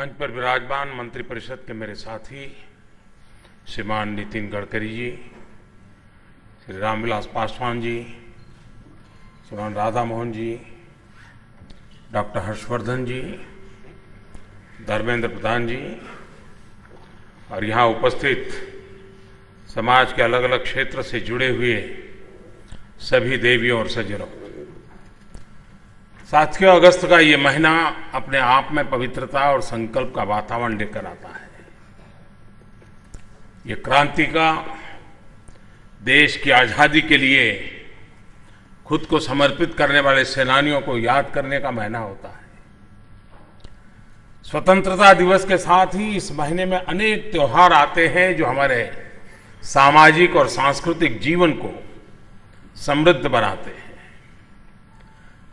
मंच पर विराजमान मंत्रिपरिषद के मेरे साथी श्रीमान नितिन गडकरी जी, श्री रामविलास पासवान जी, श्रीमान राधा मोहन जी, डॉक्टर हर्षवर्धन जी, धर्मेंद्र प्रधान जी और यहाँ उपस्थित समाज के अलग अलग क्षेत्र से जुड़े हुए सभी देवियों और सज्जनों। साथियों, अगस्त का ये महीना अपने आप में पवित्रता और संकल्प का वातावरण लेकर आता है। ये क्रांति का देश की आज़ादी के लिए खुद को समर्पित करने वाले सेनानियों को याद करने का महीना होता है। स्वतंत्रता दिवस के साथ ही इस महीने में अनेक त्योहार आते हैं जो हमारे सामाजिक और सांस्कृतिक जीवन को समृद्ध बनाते हैं।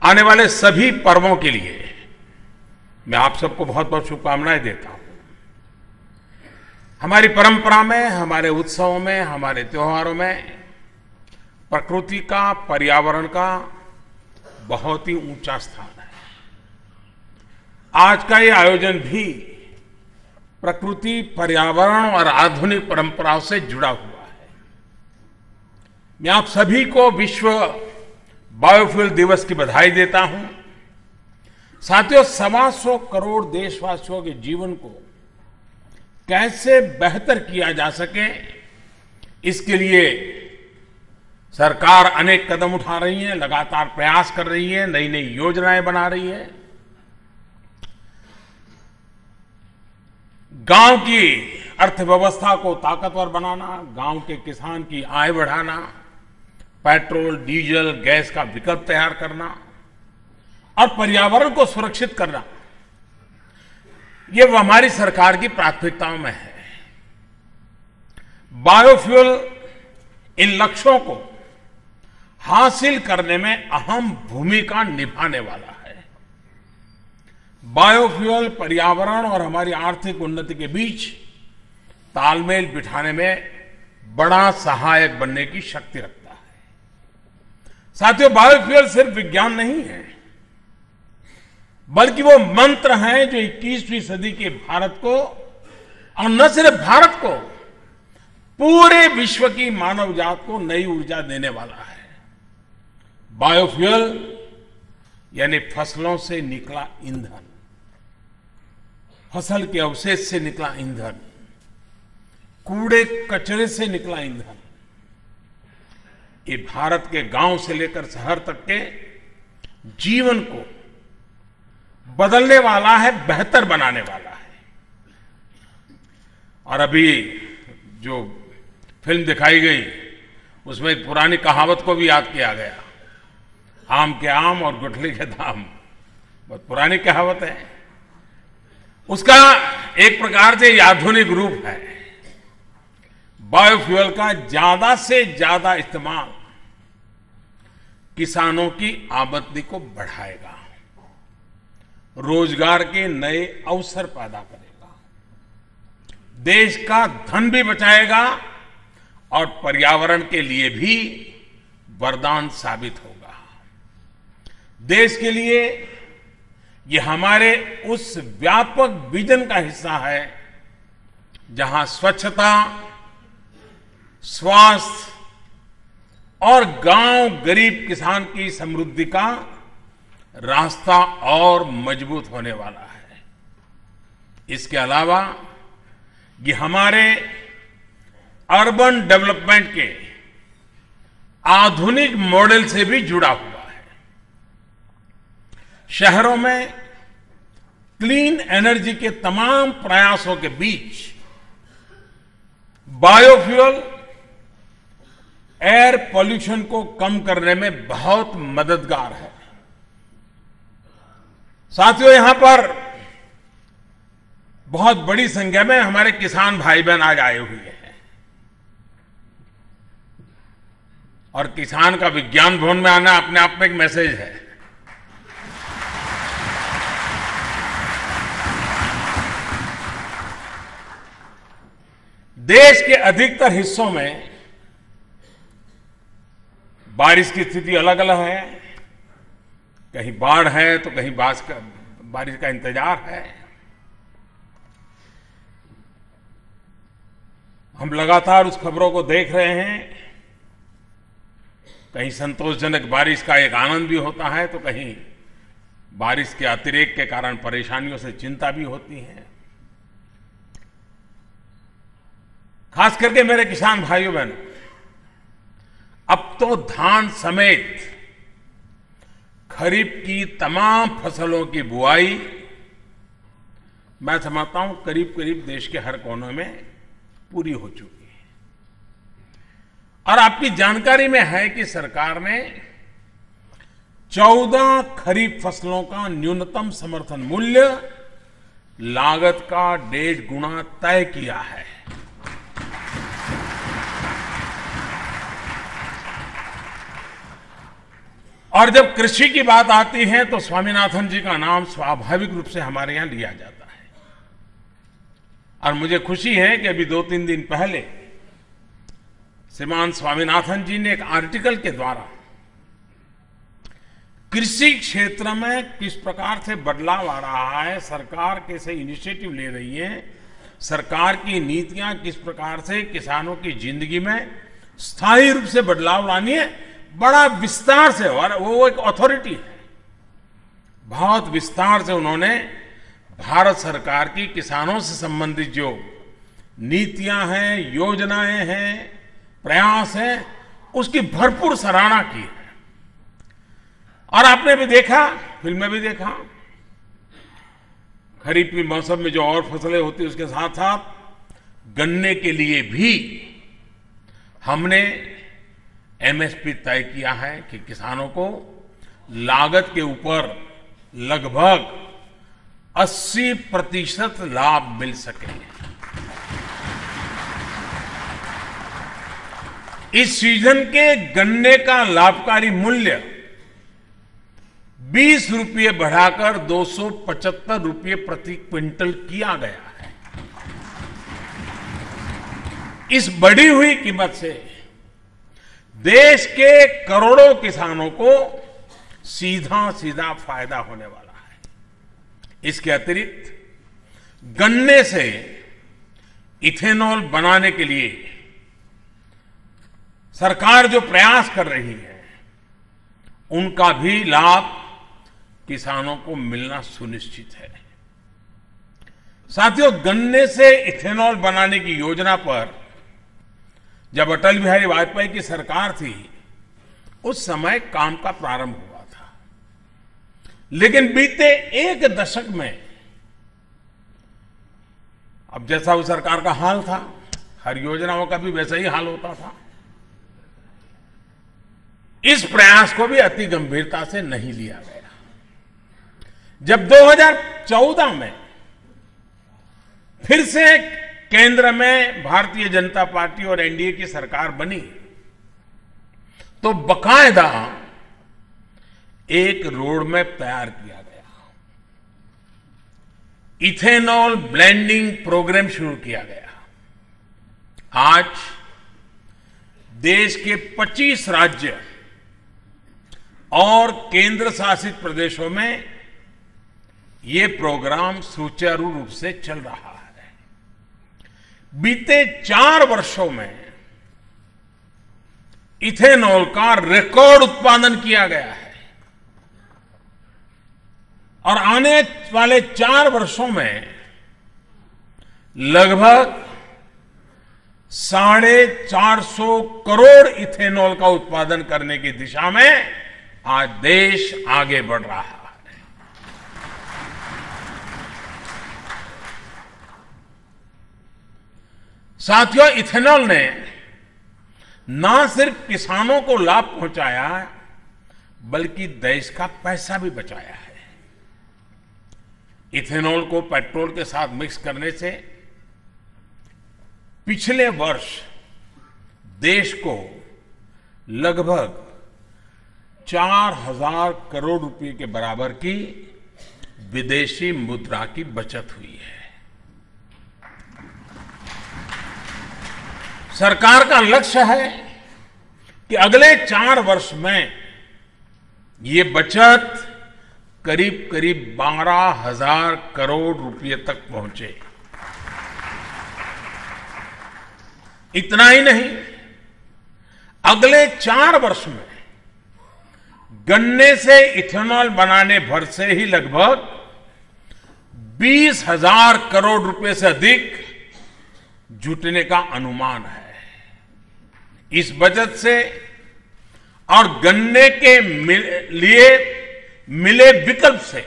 आने वाले सभी पर्वों के लिए मैं आप सबको बहुत बहुत शुभकामनाएँ देता हूँ। हमारी परंपरा में, हमारे उत्सवों में, हमारे त्योहारों में प्रकृति का, पर्यावरण का बहुत ही ऊँचा स्थान है। आज का ये आयोजन भी प्रकृति, पर्यावरण और आधुनिक परंपराओं से जुड़ा हुआ है। मैं आप सभी को विश्व बायोफ्यूल दिवस की बधाई देता हूँ। साथियों, सवा सौ करोड़ देशवासियों के जीवन को कैसे बेहतर किया जा सके, इसके लिए सरकार अनेक कदम उठा रही है, लगातार प्रयास कर रही है नई नई योजनाएँ बना रही है। गाँव की अर्थव्यवस्था को ताकतवर बनाना, गाँव के किसान की आय बढ़ाना पेट्रोल, डीजल, गैस का विकल्प तैयार करना और पर्यावरण को सुरक्षित करना, ये हमारी सरकार की प्राथमिकताओं में है। बायोफ्यूल इन लक्ष्यों को हासिल करने में अहम भूमिका निभाने वाला है। बायोफ्यूल पर्यावरण और हमारी आर्थिक उन्नति के बीच तालमेल बिठाने में बड़ा सहायक बनने की शक्ति रखता है। साथियों, बायोफ्यूल सिर्फ़ विज्ञान नहीं है, बल्कि वो मंत्र है जो 21वीं सदी के भारत को, और न सिर्फ़ भारत को, पूरे विश्व की मानव जात को नई ऊर्जा देने वाला है। बायोफ्यूल, यानी फ़सलों से निकला ईंधन, फ़सल के अवशेष से निकला ईंधन, कूड़े कचरे से निकला ईंधन ये भारत के गाँव से लेकर शहर तक के जीवन को बदलने वाला है, बेहतर बनाने वाला है। और अभी जो फ़िल्म दिखाई गई, उसमें एक पुरानी कहावत को भी याद किया गया। आम के आम और गुठली के दाम। बहुत पुरानी कहावत है। उसका एक प्रकार से आधुनिक रूप है। बायोफ्यूल का ज़्यादा से ज़्यादा इस्तेमाल किसानों की आमदनी को बढ़ाएगा, रोज़गार के नए अवसर पैदा करेगा, देश का धन भी बचाएगा और पर्यावरण के लिए भी वरदान साबित होगा। देश के लिए ये हमारे उस व्यापक विजन का हिस्सा है, जहाँ स्वच्छता, स्वास्थ्य और गाँव गरीब किसान की समृद्धि का रास्ता और मज़बूत होने वाला है। इसके अलावा ये हमारे अर्बन डेवलपमेंट के आधुनिक मॉडल से भी जुड़ा हुआ है। शहरों में क्लीन एनर्जी के तमाम प्रयासों के बीच बायोफ्यूल एयर पॉल्यूशन को कम करने में बहुत मददगार है। साथियों, यहाँ पर बहुत बड़ी संख्या में हमारे किसान भाई बहन आज आए हुए हैं। और किसान का विज्ञान भवन में आना अपने आप में एक मैसेज है। देश के अधिकतर हिस्सों में बारिश की स्थिति अलग अलग है। कहीं बाढ़ है तो कहीं बारिश का बारिश का इंतज़ार है। हम लगातार उस खबरों को देख रहे हैं। कहीं संतोषजनक बारिश का एक आनंद भी होता है तो कहीं बारिश के अतिरेक के कारण परेशानियों से चिंता भी होती है। खास करके मेरे किसान भाइयों बहनों अब तो धान समेत खरीफ की तमाम फ़सलों की बुआई। मैं समझता हूँ करीब करीब देश के हर कोनों में पूरी हो चुकी है। और आपकी जानकारी में है कि सरकार ने चौदह खरीफ फ़सलों का न्यूनतम समर्थन मूल्य लागत का डेढ़ गुना तय किया है। और जब कृषि की बात आती है तो स्वामीनाथन जी का नाम स्वाभाविक रूप से हमारे यहाँ लिया जाता है। और मुझे खुशी है कि अभी दो तीन दिन पहले श्रीमान स्वामीनाथन जी ने एक आर्टिकल के द्वारा कृषि क्षेत्र में किस प्रकार से बदलाव आ रहा है, सरकार कैसे इनिशिएटिव ले रही है, सरकार की नीतियाँ किस प्रकार से किसानों की ज़िंदगी में स्थायी रूप से बदलाव लानी है बड़ा विस्तार से और वो एक अथॉरिटी है। बहुत विस्तार से उन्होंने भारत सरकार की किसानों से संबंधित जो नीतियाँ हैं, योजनाएँ हैं, प्रयास हैं, उसकी भरपूर सराहना की है। और आपने भी देखा, फ़िल्म में भी देखा, खरीफ के मौसम में जो और फ़सलें होती है, उसके साथ साथ गन्ने के लिए भी हमने एमएसपी तय किया है कि किसानों को लागत के ऊपर लगभग 80 प्रतिशत लाभ मिल सके इस सीज़न के गन्ने का लाभकारी मूल्य बीस रुपये बढ़ाकर दो सौ प्रति क्विंटल किया गया है। इस बढ़ी हुई कीमत से देश के करोड़ों किसानों को सीधा सीधा फ़ायदा होने वाला है। इसके अतिरिक्त गन्ने से इथेनॉल बनाने के लिए सरकार जो प्रयास कर रही है, उनका भी लाभ किसानों को मिलना सुनिश्चित है। साथियों, गन्ने से इथेनॉल बनाने की योजना पर जब अटल बिहारी वाजपेयी की सरकार थी, उस समय काम का प्रारंभ हुआ था। लेकिन बीते एक दशक में, अब जैसा उस सरकार का हाल था, हर योजनाओं का भी वैसा ही हाल होता था। इस प्रयास को भी अति गंभीरता से नहीं लिया गया। जब 2014 में फिर से केंद्र में भारतीय जनता पार्टी और एनडीए की सरकार बनी तो बकायदा एक रोड मैप तैयार किया गया। इथेनॉल ब्लेंडिंग प्रोग्राम शुरू किया गया। आज देश के 25 राज्य और केंद्र शासित प्रदेशों में ये प्रोग्राम सुचारू रूप से चल रहा है। बीते चार वर्षों में इथेनॉल का रिकॉर्ड उत्पादन किया गया है। और आने वाले चार वर्षों में लगभग साढ़े चार सौ करोड़ इथेनॉल का उत्पादन करने की दिशा में आज देश आगे बढ़ रहा है। साथियों, इथेनॉल ने न सिर्फ़ किसानों को लाभ पहुँचाया बल्कि देश का पैसा भी बचाया है। इथेनॉल को पेट्रोल के साथ मिक्स करने से पिछले वर्ष देश को लगभग चार हज़ार करोड़ रुपए के बराबर की विदेशी मुद्रा की बचत हुई है सरकार का लक्ष्य है कि अगले चार वर्ष में ये बचत करीब करीब बारह हज़ार करोड़ रुपए तक पहुँचे। इतना ही नहीं, अगले चार वर्ष में गन्ने से इथेनॉल बनाने भर से ही लगभग बीस हज़ार करोड़ रुपए से अधिक जुटने का अनुमान है। इस बजट से और गन्ने के मिल, लिए मिले विकल्प से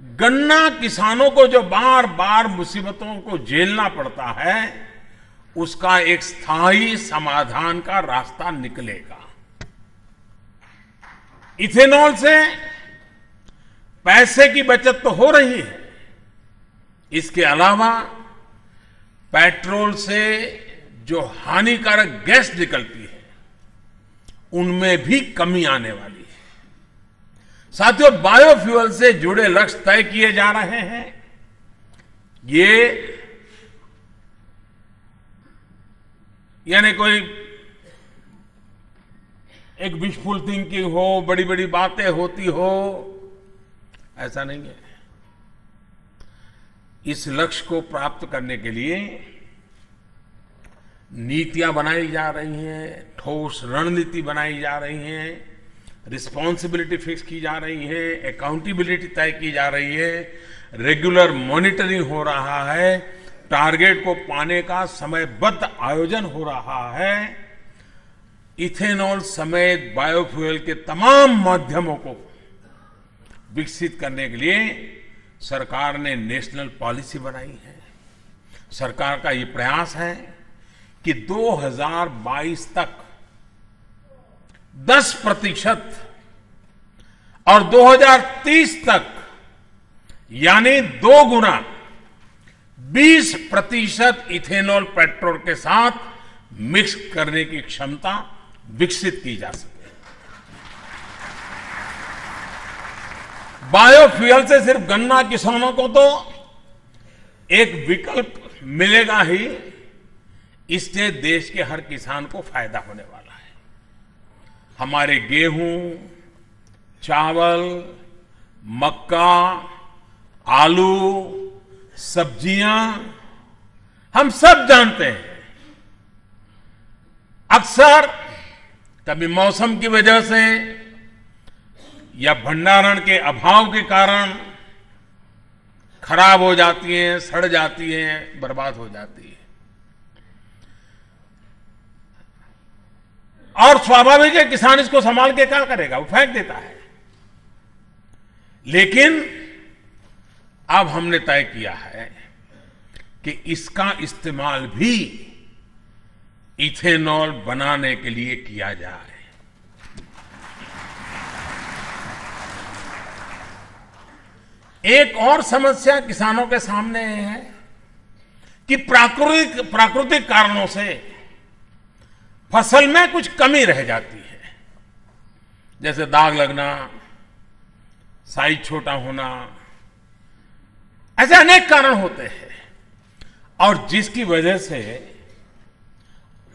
गन्ना किसानों को जो बार बार मुसीबतों को झेलना पड़ता है उसका एक स्थायी समाधान का रास्ता निकलेगा। इथेनॉल से पैसे की बचत तो हो रही है। इसके अलावा पेट्रोल से जो हानिकारक गैस निकलती है, उनमें भी कमी आने वाली है। साथियों, बायोफ्यूल से जुड़े लक्ष्य तय किए जा रहे हैं। ये, यानी कोई एक विशफुल थिंकिंग हो बड़ी बड़ी बातें होती हो, ऐसा नहीं है। इस लक्ष्य को प्राप्त करने के लिए नीतियाँ बनाई जा रही हैं, ठोस रणनीति बनाई जा रही हैं रिस्पॉन्सिबिलिटी फिक्स की जा रही है अकाउंटेबिलिटी तय की जा रही है रेगुलर मॉनिटरिंग हो रहा है टारगेट को पाने का समयबद्ध आयोजन हो रहा है, इथेनॉल समेत बायोफ्यूल के तमाम माध्यमों को विकसित करने के लिए सरकार ने नेशनल पॉलिसी बनाई है। सरकार का ये प्रयास है कि 2022 तक 10 प्रतिशत और 2030 तक, यानी दो गुना 20 प्रतिशत इथेनॉल पेट्रोल के साथ मिक्स करने की क्षमता विकसित की जा सके। बायोफ्यूल से सिर्फ़ गन्ना किसानों को तो एक विकल्प मिलेगा ही इससे देश के हर किसान को फ़ायदा होने वाला है। हमारे गेहूँ, चावल, मक्का, आलू, सब्ज़ियाँ, हम सब जानते हैं। अक्सर कभी मौसम की वजह से या भंडारण के अभाव के कारण खराब हो जाती हैं, सड़ जाती हैं, बर्बाद हो जाती है और स्वाभाविक है किसान इसको संभाल के क्या करेगा? वो फेंक देता है। लेकिन अब हमने तय किया है कि इसका इस्तेमाल भी इथेनॉल बनाने के लिए किया जाए। एक और समस्या किसानों के सामने है कि प्राकृतिक प्राकृतिक कारणों से फ़सल में कुछ कमी रह जाती है। जैसे दाग लगना, साइज़ छोटा होना, ऐसे अनेक कारण होते हैं। और जिसकी वजह से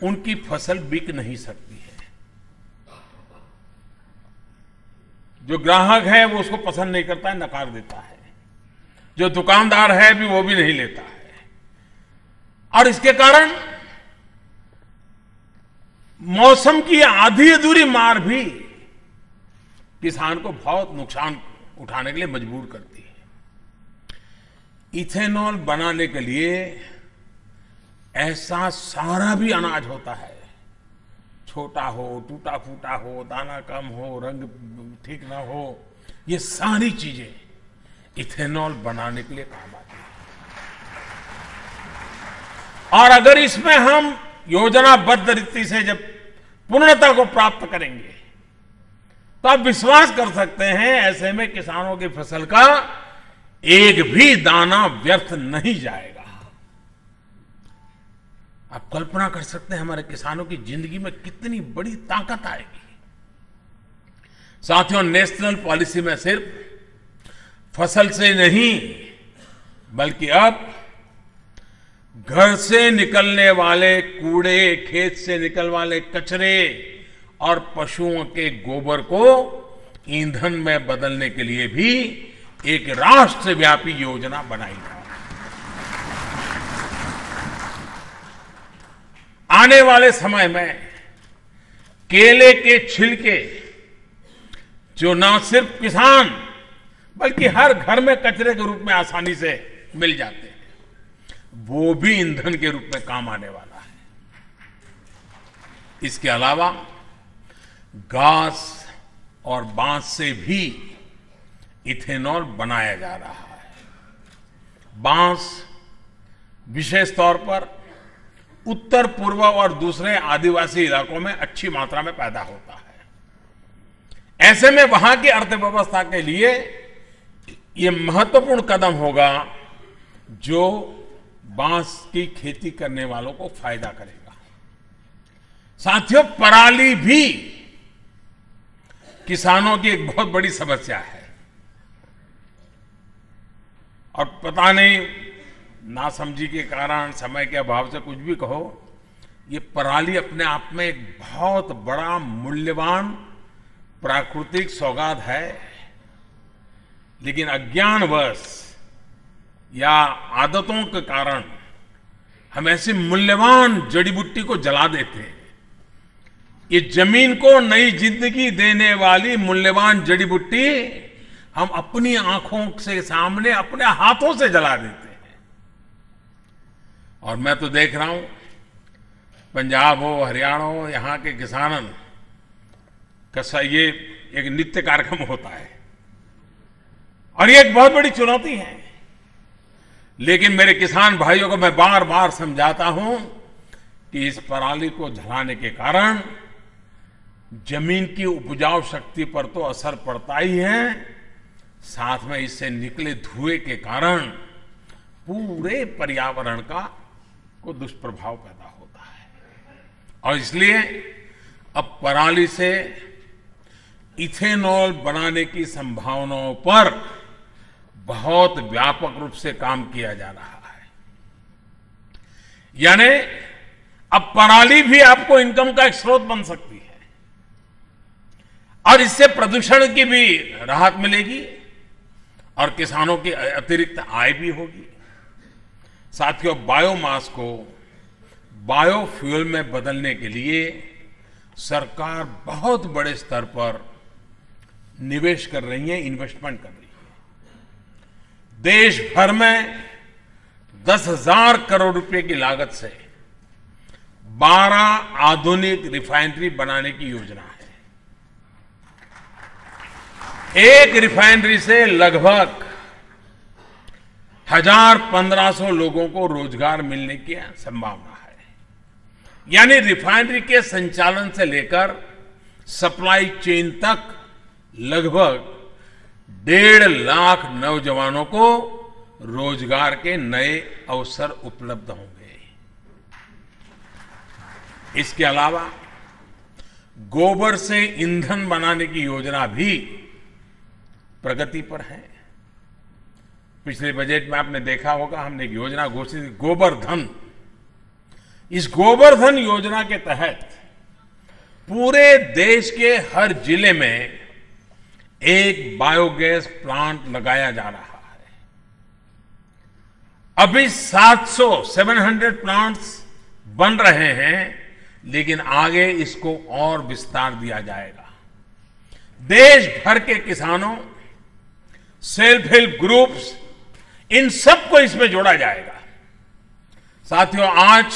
उनकी फ़सल बिक नहीं सकती है। जो ग्राहक है, वो उसको पसंद नहीं करता है, नकार देता है। जो दुकानदार है, भी वो भी नहीं लेता है। और इसके कारण मौसम की आधी अधूरी मार भी किसान को बहुत नुकसान उठाने के लिए मजबूर करती है। इथेनॉल बनाने के लिए ऐसा सारा भी अनाज होता है। छोटा हो टूटा फूटा हो, दाना कम हो, रंग ठीक ना हो, ये सारी चीज़ें इथेनॉल बनाने के लिए काम आती है। और अगर इसमें हम योजनाबद्ध रीति से जब पूर्णता को प्राप्त करेंगे तो आप विश्वास कर सकते हैं, ऐसे में किसानों की फ़सल का एक भी दाना व्यर्थ नहीं जाएगा। आप कल्पना कर सकते हैं हमारे किसानों की ज़िंदगी में कितनी बड़ी ताकत आएगी। साथियों, नेशनल पॉलिसी में सिर्फ़ फ़सल से नहीं, बल्कि अब घर से निकलने वाले कूड़े, खेत से निकल वाले कचरे और पशुओं के गोबर को ईंधन में बदलने के लिए भी एक राष्ट्रव्यापी योजना बनाई है आने वाले समय में केले के छिलके, जो न सिर्फ़ किसान, बल्कि हर घर में कचरे के रूप में आसानी से मिल जाते हैं। वो भी ईंधन के रूप में काम आने वाला है। इसके अलावा घास और बाँस से भी इथेनॉल बनाया जा रहा है। बाँस विशेष तौर पर उत्तर, पूर्व और दूसरे आदिवासी इलाकों में अच्छी मात्रा में पैदा होता है। ऐसे में वहाँ की अर्थव्यवस्था के लिए यह महत्वपूर्ण कदम होगा जो बाँस की खेती करने वालों को फ़ायदा करेगा। साथियों, पराली भी किसानों की एक बहुत बड़ी समस्या है। और पता नहीं, नासमझी के कारण, समय के अभाव से कुछ भी कहो, ये पराली अपने आप में एक बहुत बड़ा मूल्यवान प्राकृतिक सौगात है। लेकिन अज्ञानवश या आदतों के कारण हम ऐसी मूल्यवान जड़ी बूटी को जला देते हैं। ये ज़मीन को नई ज़िंदगी देने वाली मूल्यवान जड़ी बूटी हम अपनी आँखों से सामने, अपने हाथों से जला देते हैं। और मैं तो देख रहा हूँ, पंजाब हो, हरियाणा हो, यहाँ के किसानन का ये एक नित्य कार्यक्रम होता है। और ये एक बहुत बड़ी चुनौती है। लेकिन मेरे किसान भाइयों को मैं बार बार समझाता हूँ कि इस पराली को जलाने के कारण ज़मीन की उपजाऊ शक्ति पर तो असर पड़ता ही है। साथ में इससे निकले धुएँ के कारण पूरे पर्यावरण का को दुष्प्रभाव पैदा होता है। और इसलिए अब पराली से इथेनॉल बनाने की संभावनाओं पर बहुत व्यापक रूप से काम किया जा रहा है। यानी, अब पराली भी आपको इनकम का एक स्रोत बन सकती है। और इससे प्रदूषण की भी राहत मिलेगी, और किसानों की अतिरिक्त आय भी होगी। साथियों बायोमास को बायोफ्यूल में बदलने के लिए सरकार बहुत बड़े स्तर पर निवेश कर रही है इन्वेस्टमेंट कर रही है। देश भर में दस हज़ार करोड़ रुपए की लागत से 12 आधुनिक रिफाइनरी बनाने की योजना है। एक रिफाइनरी से लगभग हज़ार पंद्रह सौ लोगों को रोज़गार मिलने की संभावना है। यानी रिफाइनरी के संचालन से लेकर सप्लाई चेन तक लगभग डेढ़ लाख नौजवानों को रोज़गार के नए अवसर उपलब्ध होंगे। इसके अलावा गोबर से ईंधन बनाने की योजना भी प्रगति पर है। पिछले बजट में आपने देखा होगा, हमने एक योजना घोषित गोबर धन। इस गोबर धन योजना के तहत पूरे देश के हर ज़िले में एक बायोगैस प्लांट लगाया जा रहा है। अभी 700 700 प्लांट्स बन रहे हैं, लेकिन आगे इसको और विस्तार दिया जाएगा। देश भर के किसानों, सेल्फ हेल्प ग्रुप्स, इन सबको इसमें जोड़ा जाएगा। साथियों, आज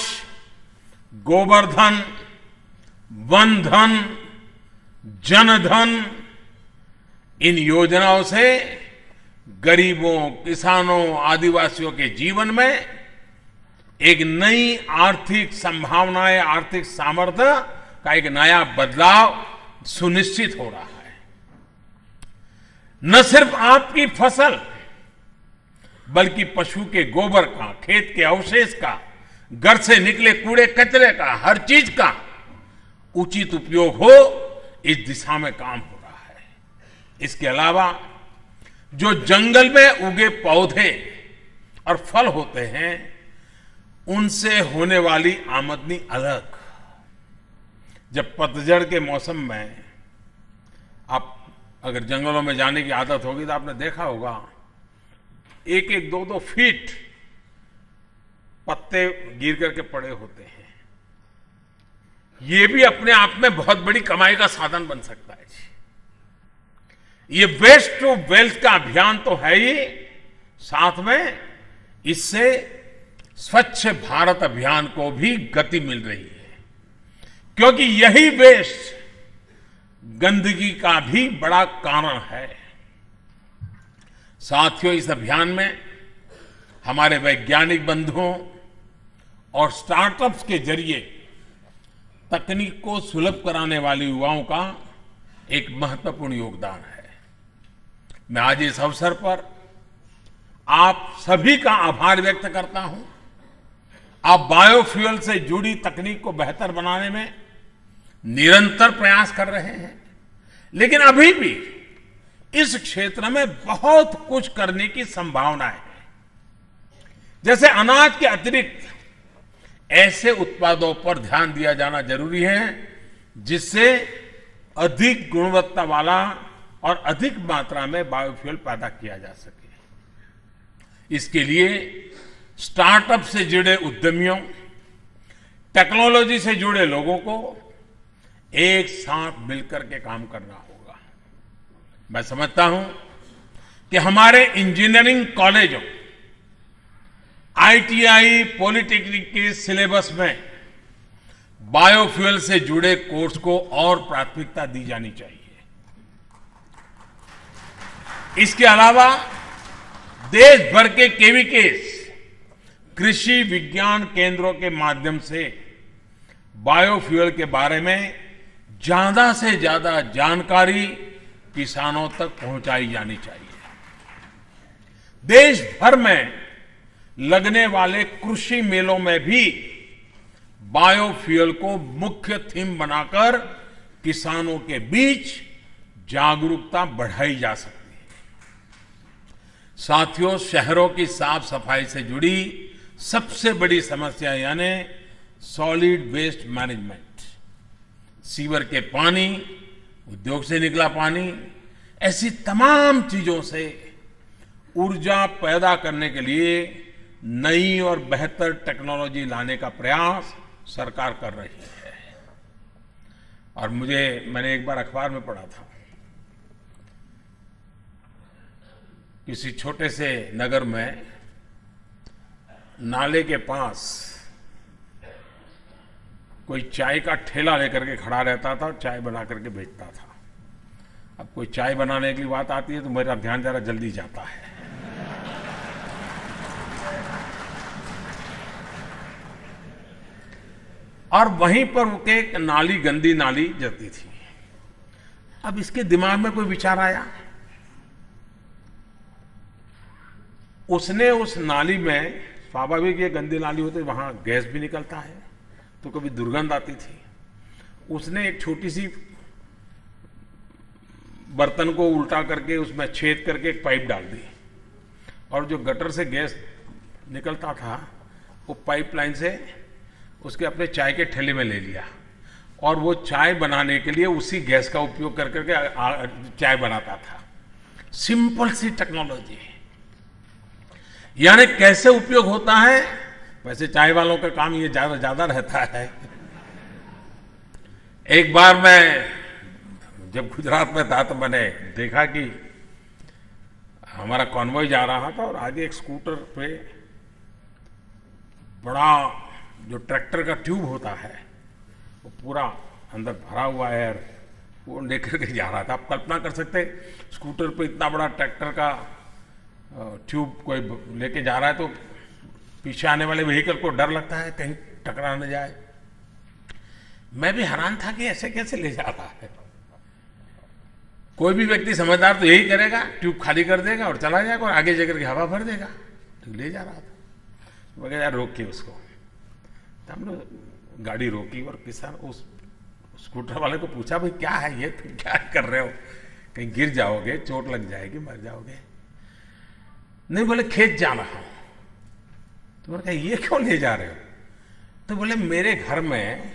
गोवर्धन वन धन जनधन इन योजनाओं से गरीबों, किसानों, आदिवासियों के जीवन में एक नई आर्थिक संभावनाएँ, आर्थिक सामर्थ्य का एक नया बदलाव सुनिश्चित हो रहा है। न सिर्फ़ आपकी फ़सल, बल्कि पशु के गोबर का, खेत के अवशेष का, घर से निकले कूड़े, कचरे का, हर चीज़ का उचित उपयोग हो, इस दिशा में काम हो। इसके अलावा, जो जंगल में उगे पौधे और फल होते हैं, उनसे होने वाली आमदनी अलग। जब पतझड़ के मौसम में आप अगर जंगलों में जाने की आदत होगी तो आपने देखा होगा एक एक दो दो फीट पत्ते गिर करके पड़े होते हैं। ये भी अपने आप में बहुत बड़ी कमाई का साधन बन सकता है। ये वेस्ट टू वेल्थ का अभियान तो है ही। साथ में इससे स्वच्छ भारत अभियान को भी गति मिल रही है। क्योंकि यही वेस्ट गंदगी का भी बड़ा कारण है। साथियों, इस अभियान में हमारे वैज्ञानिक बंधुओं और स्टार्टअप्स के ज़रिए तकनीक को सुलभ कराने वाले युवाओं का एक महत्वपूर्ण योगदान है। मैं आज इस अवसर पर आप सभी का आभार व्यक्त करता हूँ। आप बायोफ्यूल से जुड़ी तकनीक को बेहतर बनाने में निरंतर प्रयास कर रहे हैं। लेकिन अभी भी इस क्षेत्र में बहुत कुछ करने की संभावना है। जैसे अनाज के अतिरिक्त ऐसे उत्पादों पर ध्यान दिया जाना ज़रूरी है, जिससे अधिक गुणवत्ता वाला और अधिक मात्रा में बायोफ्यूल पैदा किया जा सके। इसके लिए स्टार्टअप से जुड़े उद्यमियों टेक्नोलॉजी से जुड़े लोगों को एक साथ मिलकर के काम करना होगा। मैं समझता हूँ कि हमारे इंजीनियरिंग कॉलेजों आईटीआई पॉलिटेक्निक के सिलेबस में बायोफ्यूल से जुड़े कोर्स को और प्राथमिकता दी जानी चाहिए। इसके अलावा देश भर के केवीकेस, कृषि विज्ञान केंद्रों के माध्यम से, बायोफ्यूल के बारे में ज़्यादा से ज़्यादा जानकारी किसानों तक पहुंचाई जानी चाहिए। देश भर में लगने वाले कृषि मेलों में भी बायोफ्यूल को मुख्य थीम बनाकर किसानों के बीच जागरूकता बढ़ाई जा सकती साथियों, शहरों की साफ़ सफ़ाई से जुड़ी सबसे बड़ी समस्या यानी सॉलिड वेस्ट मैनेजमेंट। सीवर के पानी, उद्योग से निकला पानी, ऐसी तमाम चीज़ों से ऊर्जा पैदा करने के लिए नई और बेहतर टेक्नोलॉजी लाने का प्रयास सरकार कर रही है। और मुझे, मैंने एक बार अखबार में पढ़ा था किसी छोटे से नगर में नाले के पास कोई चाय का ठेला लेकर के खड़ा रहता था और चाय बना करके बेचता था। अब कोई चाय बनाने की बात आती है तो मेरा ध्यान जरा जल्दी जाता है। और वहीं पर एक नाली, गंदी नाली जाती थी। अब इसके दिमाग में कोई विचार आया? उसने उस नाली में स्वाभाविक ये गंदी नाली होती वहाँ गैस भी निकलता है। तो कभी दुर्गंध आती थी। उसने एक छोटी सी बर्तन को उल्टा करके, उसमें छेद करके एक पाइप डाल दी। और जो गटर से गैस निकलता था, वो पाइपलाइन से उसके अपने चाय के ठेले में ले लिया। और वो चाय बनाने के लिए उसी गैस का उपयोग कर करके चाय बनाता था। सिंपल सी टेक्नोलॉजी। है यानी कैसे उपयोग होता है? वैसे चाय वालों का काम ये ज़्यादा ज़्यादा रहता है। एक बार मैं जब गुजरात में था तो मैंने देखा कि हमारा कॉन्वॉय जा रहा था और आगे एक स्कूटर पे बड़ा जो ट्रैक्टर का ट्यूब होता है, वो पूरा अंदर भरा हुआ है वो लेकर के जा रहा था। आप कल्पना कर सकते स्कूटर पे इतना बड़ा ट्रैक्टर का ट्यूब कोई लेके जा रहा है तो पीछे आने वाले व्हीकल को डर लगता है, कहीं टकरा न जाए। मैं भी हैरान था कि ऐसे कैसे ले जाता है। कोई भी व्यक्ति समझदार तो यही करेगा ट्यूब खाली कर देगा और चला जाएगा और आगे जाकर के हवा भर देगा। तो ले जा रहा था। वगैरह यार रोक के उसको। तो हम लोग गाड़ी रोकी और किसान उस स्कूटर वाले को पूछा, भाई, क्या है ये? तुम क्या कर रहे हो? कहीं गिर जाओगे, चोट लग जाएगी, मर जाओगे। नहीं बोले खेत जा रहा हूँ। तो मैंने कहा ये क्यों ले जा रहे हो? तो बोले, मेरे घर में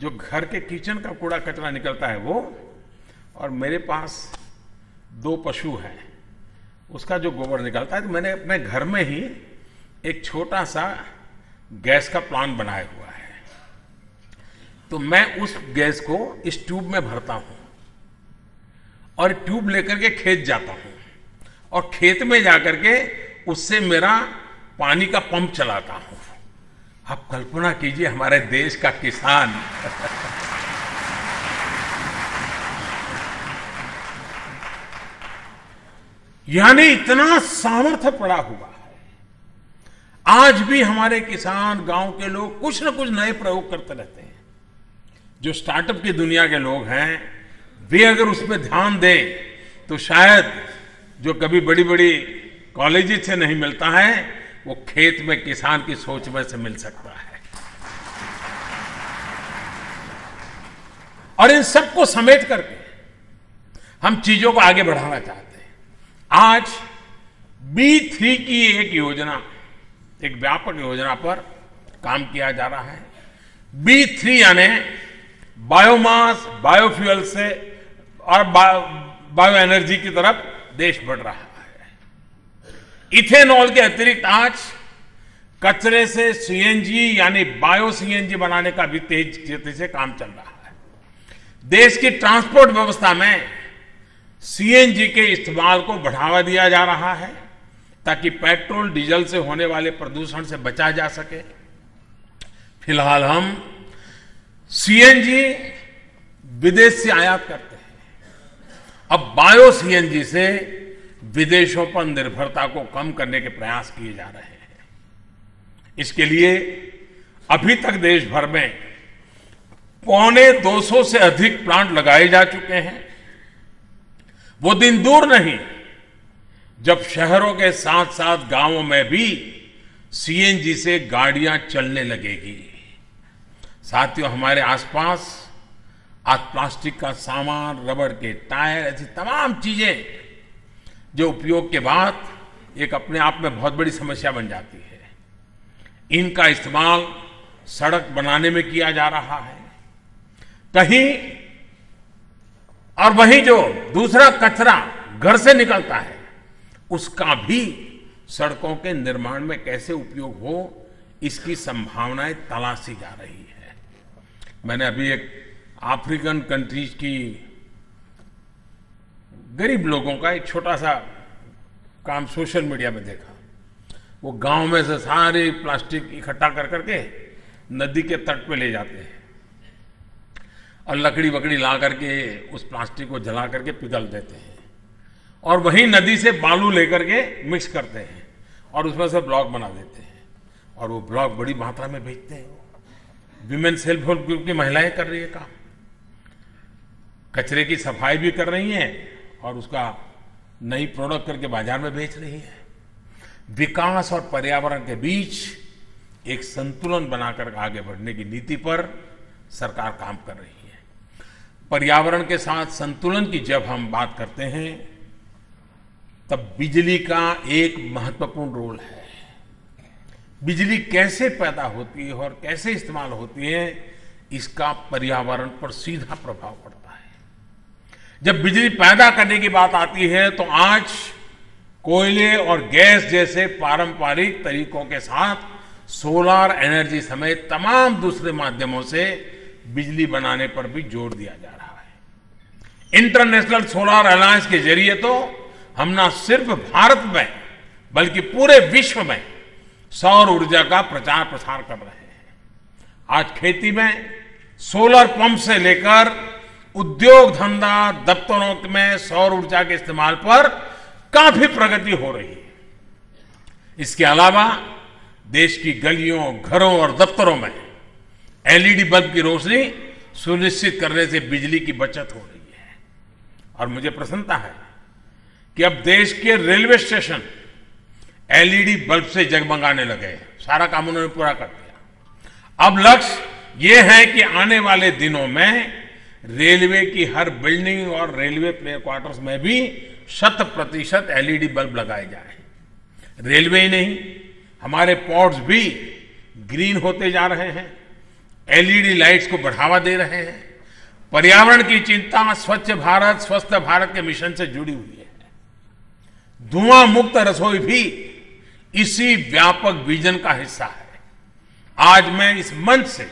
जो घर के किचन का कूड़ा कचरा निकलता है वो, और मेरे पास दो पशु हैं, उसका जो गोबर निकलता है तो मैंने अपने घर में ही एक छोटा सा गैस का प्लांट बनाया हुआ है। तो मैं उस गैस को इस ट्यूब में भरता हूँ और ट्यूब लेकर के खेत जाता हूँ। और खेत में जाकर के उससे मेरा पानी का पंप चलाता हूँ। आप कल्पना कीजिए हमारे देश का किसान। यानी इतना सामर्थ्य पड़ा हुआ है। आज भी हमारे किसान, गाँव के लोग कुछ ना कुछ नए प्रयोग करते रहते हैं। जो स्टार्टअप की दुनिया के लोग हैं, वे अगर उसमें ध्यान दें तो शायद जो कभी बड़ी बड़ी कॉलेज से नहीं मिलता है, वो खेत में किसान की सोच में से मिल सकता है। और इन सबको समेट करके हम चीज़ों को आगे बढ़ाना चाहते हैं। आज बी थ्री की एक योजना, एक व्यापक योजना पर काम किया जा रहा है। बी थ्री यानी बायोमास बायोफ्यूल से और बायो एनर्जी की तरफ़ देश बढ़ रहा है। इथेनॉल के अतिरिक्त आज कचरे से सीएनजी यानी बायो सीएनजी बनाने का भी तेज गति से काम चल रहा है। देश की ट्रांसपोर्ट व्यवस्था में सीएनजी के इस्तेमाल को बढ़ावा दिया जा रहा है ताकि पेट्रोल, डीजल से होने वाले प्रदूषण से बचा जा सके। फ़िलहाल हम सीएनजी विदेश से आयात करते अब बायो सीएनजी से विदेशों पर निर्भरता को कम करने के प्रयास किए जा रहे हैं। इसके लिए अभी तक देश भर में पौने 200 से अधिक प्लांट लगाए जा चुके हैं। वो दिन दूर नहीं, जब शहरों के साथ साथ गाँवों में भी सीएनजी से गाड़ियाँ चलने लगेगी। साथियों, हमारे आसपास आज प्लास्टिक का सामान, रबड़ के टायर, ऐसी तमाम चीज़ें जो उपयोग के बाद एक अपने आप में बहुत बड़ी समस्या बन जाती है। इनका इस्तेमाल सड़क बनाने में किया जा रहा है। कहीं और वहीं जो दूसरा कचरा घर से निकलता है, उसका भी सड़कों के निर्माण में कैसे उपयोग हो, इसकी संभावनाएँ तलाशी जा रही है। मैंने अभी एक अफ्रीकन कंट्रीज़ की गरीब लोगों का एक छोटा सा काम सोशल मीडिया में देखा। वो गाँव में से सारे प्लास्टिक इकट्ठा कर करके नदी के तट पे ले जाते हैं। और लकड़ी वकड़ी ला करके उस प्लास्टिक को जला करके पिघल देते हैं। और वहीं नदी से बालू लेकर के मिक्स करते हैं और उसमें से ब्लॉक बना देते हैं। और वो ब्लॉक बड़ी मात्रा में बेचते हैं। विमेन सेल्फ हेल्प ग्रुप की महिलाएँ कर रही है काम। कचरे की सफ़ाई भी कर रही हैं और उसका नई प्रोडक्ट करके बाज़ार में बेच रही है। विकास और पर्यावरण के बीच एक संतुलन बनाकर आगे बढ़ने की नीति पर सरकार काम कर रही है। पर्यावरण के साथ संतुलन की जब हम बात करते हैं, तब बिजली का एक महत्वपूर्ण रोल है। बिजली कैसे पैदा होती है और कैसे इस्तेमाल होती है, इसका पर्यावरण पर सीधा प्रभाव पड़ता है। जब बिजली पैदा करने की बात आती है तो आज कोयले और गैस जैसे पारंपरिक तरीकों के साथ सोलर एनर्जी समेत तमाम दूसरे माध्यमों से बिजली बनाने पर भी ज़ोर दिया जा रहा है। इंटरनेशनल सोलर अलायंस के ज़रिए तो हम ना सिर्फ़ भारत में, बल्कि पूरे विश्व में सौर ऊर्जा का प्रचार प्रसार कर रहे हैं। आज खेती में सोलर पंप से लेकर उद्योग धंधा दफ्तरों में सौर ऊर्जा के इस्तेमाल पर काफ़ी प्रगति हो रही है। इसके अलावा देश की गलियों, घरों और दफ्तरों में एलईडी बल्ब की रोशनी सुनिश्चित करने से बिजली की बचत हो रही है। और मुझे प्रसन्नता है कि अब देश के रेलवे स्टेशन एलईडी बल्ब से जगमगाने लगे। सारा काम उन्होंने पूरा कर दिया। अब लक्ष्य ये है कि आने वाले दिनों में रेलवे की हर बिल्डिंग और रेलवे प्ले क्वार्टर्स में भी शत प्रतिशत एलईडी बल्ब लगाए जाए। रेलवे ही नहीं, हमारे पोर्ट्स भी ग्रीन होते जा रहे हैं, एलईडी लाइट्स को बढ़ावा दे रहे हैं, पर्यावरण की चिंता स्वच्छ भारत, स्वस्थ भारत के मिशन से जुड़ी हुई है। धुआँ मुक्त रसोई भी इसी व्यापक विजन का हिस्सा है। आज मैं इस मंच से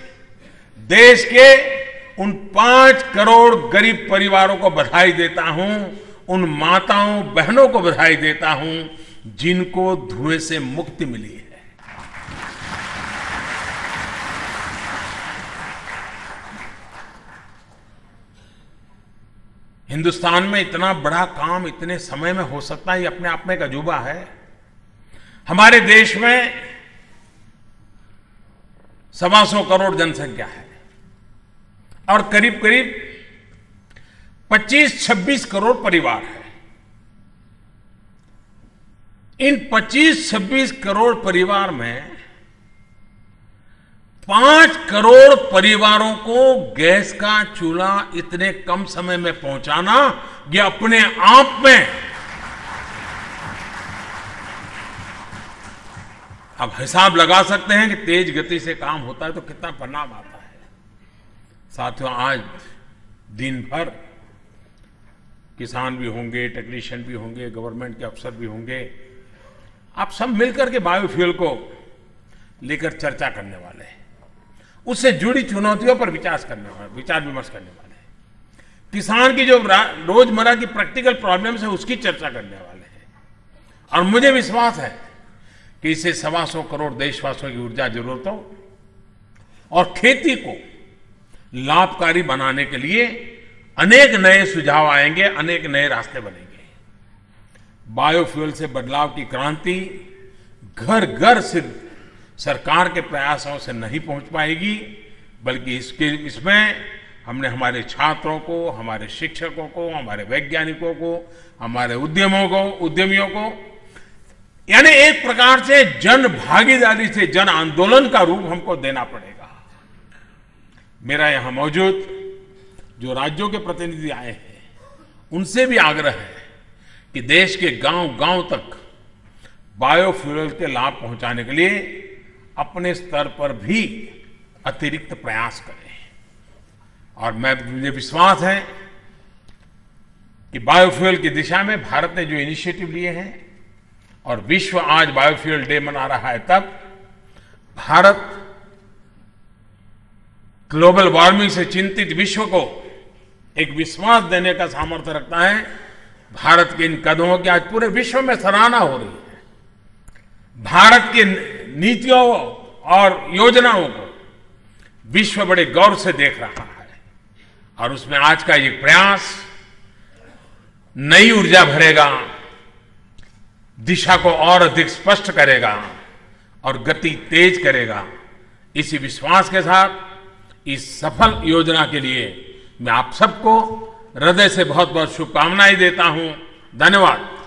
देश के उन पाँच करोड़ गरीब परिवारों को बधाई देता हूँ, उन माताओं, बहनों को बधाई देता हूँ, जिनको धुएँ से मुक्ति मिली है। हिंदुस्तान में इतना बड़ा काम इतने समय में हो सकता है, ये अपने आप में एक अजूबा है। हमारे देश में सवा सौ करोड़ जनसंख्या है। और करीब करीब 25-26 करोड़ परिवार है। इन 25-26 करोड़ परिवार में पाँच करोड़ परिवारों को गैस का चूल्हा इतने कम समय में पहुंचाना ये अपने आप में अब हिसाब लगा सकते हैं कि तेज गति से काम होता है तो कितना परिणाम आता है। साथियों, आज दिन भर किसान भी होंगे टेक्नीशियन भी होंगे गवर्नमेंट के अफसर भी होंगे। आप सब मिलकर के बायोफ्यूल को लेकर चर्चा करने वाले हैं। उससे जुड़ी चुनौतियों पर विचार करने वाले, विचार विमर्श करने वाले हैं। किसान की जो रोज़मर्रा की प्रैक्टिकल प्रॉब्लम्स है, उसकी चर्चा करने वाले हैं। और मुझे विश्वास है कि इसे सवा सौ करोड़ देशवासियों की ऊर्जा जरूरतों और खेती को लाभकारी बनाने के लिए अनेक नए सुझाव आएँगे, अनेक नए रास्ते बनेंगे। बायोफ्यूल से बदलाव की क्रांति घर घर सिर्फ़ सरकार के प्रयासों से नहीं पहुँच पाएगी, बल्कि इसके, इसमें हमने हमारे छात्रों को, हमारे शिक्षकों को, हमारे वैज्ञानिकों को, हमारे उद्यमों को, उद्यमियों को, यानी एक प्रकार से जन भागीदारी से जन आंदोलन का रूप हमको देना पड़ेगा। मेरा यहाँ मौजूद जो राज्यों के प्रतिनिधि आए हैं, उनसे भी आग्रह है कि देश के गाँव गाँव तक बायोफ्यूल के लाभ पहुँचाने के लिए अपने स्तर पर भी अतिरिक्त प्रयास करें। और मैं, मुझे विश्वास है कि बायोफ्यूल की दिशा में भारत ने जो इनिशिएटिव लिए हैं, और विश्व आज बायोफ्यूल डे मना रहा है तब, भारत ग्लोबल वार्मिंग से चिंतित विश्व को एक विश्वास देने का सामर्थ्य रखता है। भारत के इन कदमों की आज पूरे विश्व में सराहना हो रही है। भारत की नीतियों और योजनाओं को विश्व बड़े गौर से देख रहा है और उसमें आज का ये प्रयास नई ऊर्जा भरेगा, दिशा को और अधिक स्पष्ट करेगा और गति तेज करेगा। इसी विश्वास के साथ इस सफल योजना के लिए मैं आप सबको हृदय से बहुत बहुत शुभकामनाएँ देता हूँ। धन्यवाद।